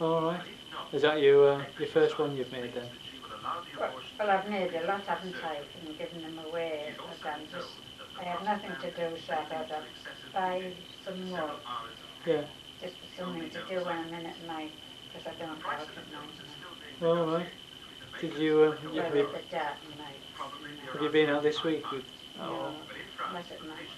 All right. Is that your uh, your first one you've made then? Well, I've made a lot, haven't I, and given them away. I'm just, I have nothing to do, so I thought I'd buy some more, Yeah. just for something to do when I'm in at night, because I don't go out at night. All right. Did you uh, Well, have, you, the dark night. have you been out this week with? No, Oh. not at night.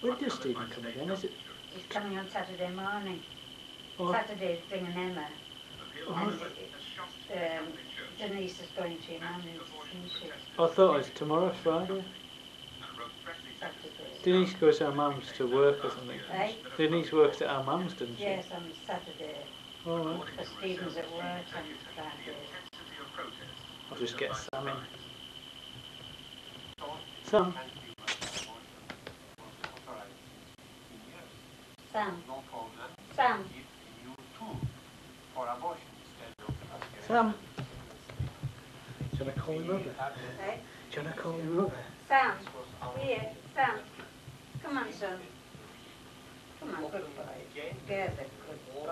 When does Stephen come again? Is it? He's coming on Saturday morning. Oh, Saturday's bringing Emma. oh, um, Denise is going to your mum's, isn't she? I thought it was tomorrow, Friday. Saturday. Denise goes to our mum's to work or something. Right? Denise works at our mum's, doesn't she? Yes, on Saturday. All right. But Stephen's at work on Friday. I'll just get Sam in. Sam. Sam. Sam. Sam. Do you want to call him over? Right? Do you want to call him over? Sam. Here. Sam. Come on, son. Come on, good boy. Get a good boy.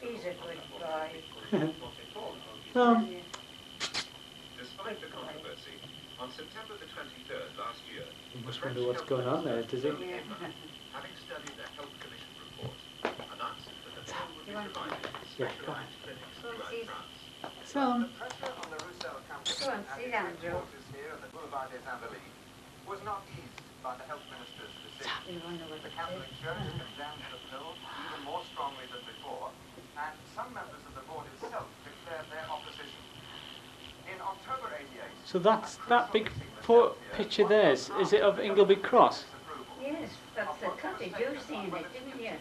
He's a good boy. Sam. Despite the controversy, on September the 23rd last year, You must wonder what's going on there, does he? Yeah. having studied the Health Commission report, announced that the bill would be You want- provided Yeah, special go on. rights clinics Well, throughout see- France. Sam. Pressure on the Roussel campus Go on, and sit down, Joe. headquarters here on the Boulevard des Invalides was not eased by the health minister's decision. You wonder what The Catholic is. Church condemned the pill even more strongly than before, and some members of the board itself declared their opposition. In October 88, So that's that big picture there. Is, is it of Ingleby Cross? Yes, that's the cottage. You've seen it, didn't you?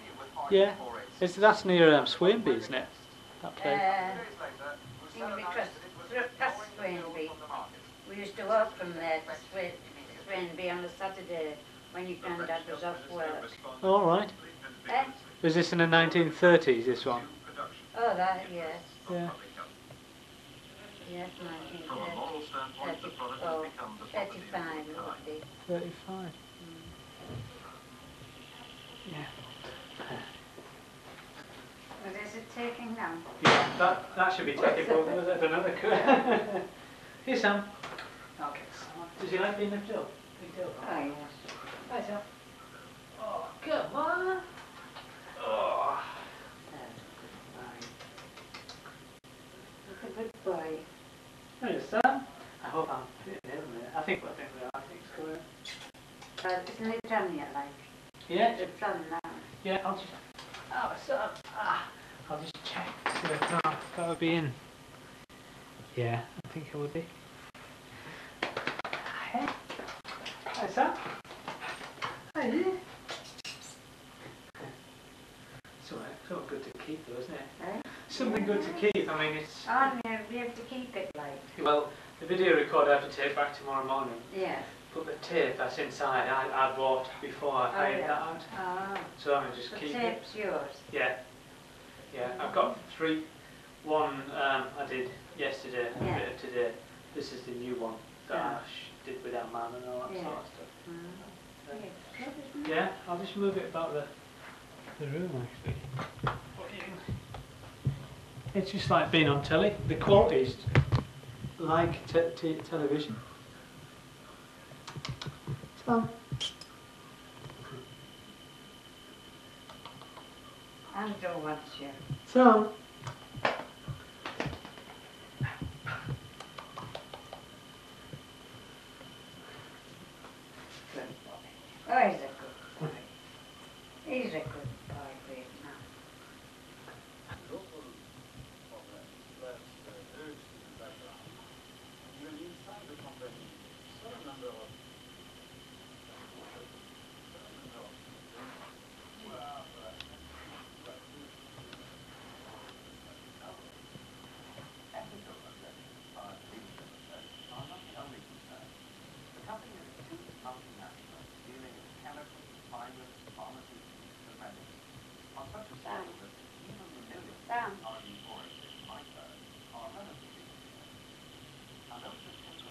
Yeah. Is that's near um, Swainby, isn't it? That place. Uh, Ingleby Cross, through past Swainby. We used to walk from there to Swainby on a Saturday when your granddad was off work. All right. Eh? Was this in the 1930s? This one? Oh, that, yes. Yeah. Yes, nineteen From a moral standpoint, the product has Oh, become the property thirty-five it mankind. would be. 35. Yeah. But is it taking now? Yeah. That that should be taken over with another. Here, Sam. Okay. Sam. Does he like being lifted up? Picked up? Oh, yes. Hi, Sam. Oh, come on. Oh. That's a good boy. There's Sam. I hope I'm fitting in there. I think I think we are. I think it's going. But isn't it done yet, like? Yeah. It's done now. Yeah, I'll just. Oh, Sam. Ah, I'll just See that would be in. Yeah, I think it would be. Hi. Hi, Sam. Hi. It's alright. It's all good to keep, though, isn't it? Eh? Something good to keep. I mean, it's. Oh, yeah, we have to keep it like. Well, the video recorder I have to take back tomorrow morning. Yes. But the tape that's inside, I, I bought before I Oh, hired yeah. that out. Oh, So I'm just the keep it. tape's yours. Yeah. Yeah, I've got three. One um, I did yesterday and Yeah. a bit of today. This is the new one that Yeah. I did with our man and all that Yeah. sort of stuff. Mm. Yeah. Yeah, it's good, isn't it? Yeah, I'll just move it about the the room actually. But you can- It's just like being on telly. The quality is like te- te- television. So, Andrew wants you. so Oh, he's a good boy.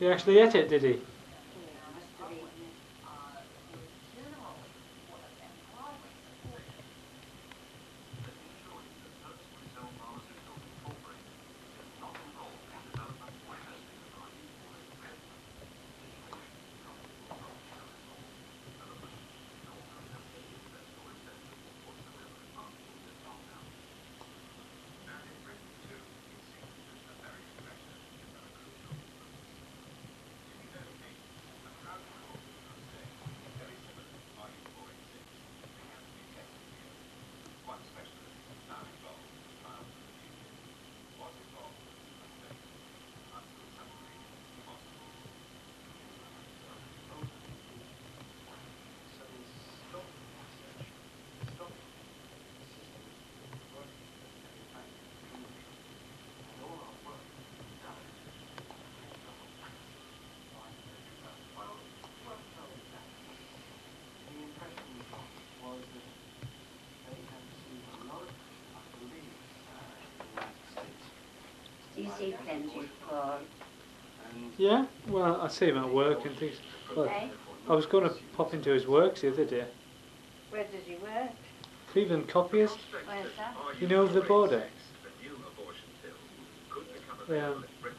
He actually ate it, did he? Do you see plenty, Paul? Yeah. Well, I see him at work and things. Well, Eh? I was going to pop into his works the other day. Where does he work? Cleveland Copiers. Where's that? You know the border The new abortion pill could become Yeah. available in Britain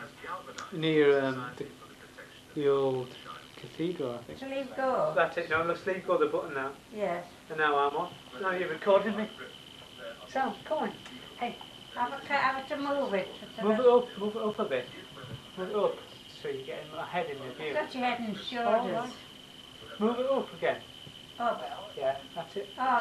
as galvanized near um, the, the protection of the old cathedral, I think. To leave go? That's it. No, let's leave go the button now. Yes. And now I'm on. Now you're recording me. So, come on. Hey, Have, a I have to move it. To move it up, move it up a bit. Move it up so you get a head in the view. Got your head and shoulders. Oh, right. Move it up again. Oh, up? Yeah, that's it. Oh.